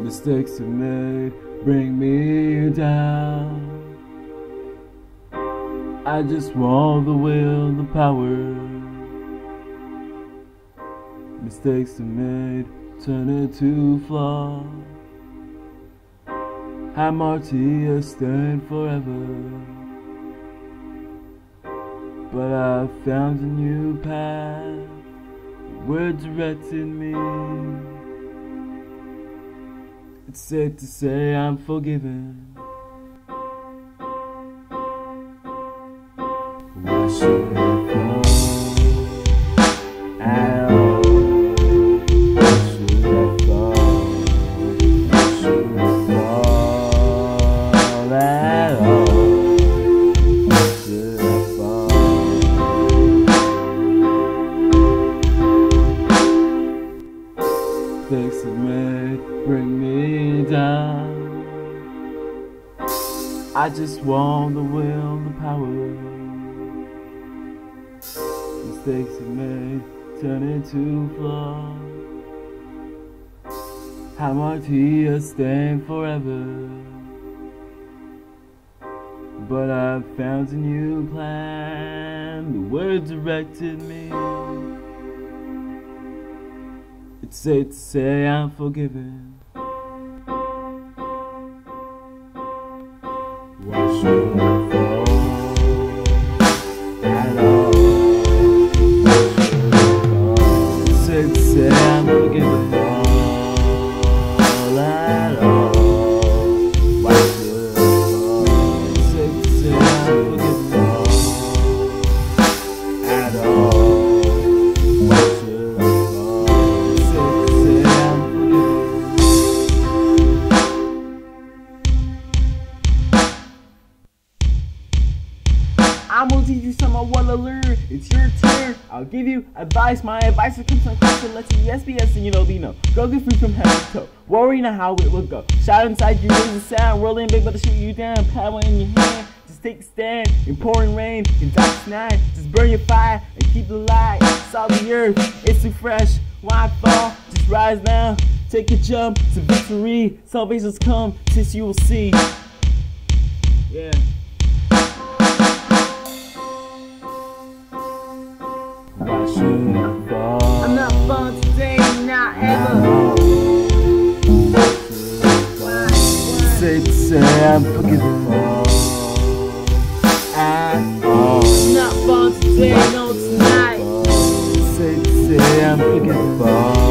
Mistakes I made bring me down. I just want the will, the power. Mistakes I made turn into flaws. Hamartia stand forever. But I found a new path. Where directed me. It's safe to say I'm forgiven. Why should I fall at all? Why should I fall? Why should I fall at all? Why should I fall? Mistakes I made bring me down. I just want the will, the power. Mistakes I made turn into flaws. How much Hamartia stand forever. But I've found a new plan. The word directed me. It's safe to say I'm forgiven. Why I'm gonna teach you something I wanna learn. It's your turn. I'll give you advice. My advice will come from Christ and let you yes be yes and you know be no. Go get free from head to toe. Worry not how it will go. Shout inside you raise the sound. Rolling big but to shoot you down. Power in your hand. Just take a stand. In pouring rain, in darkest night. Just burn your fire and keep the light. Salt the earth. It's too fresh. Why fall? Just rise now. Take a jump to victory. Salvation's come. Since you will see. Yeah. Why should I fall? I'm not fun today, not ever. To say I'm. At all. Not fun today, no tonight. To say I'm forgiven.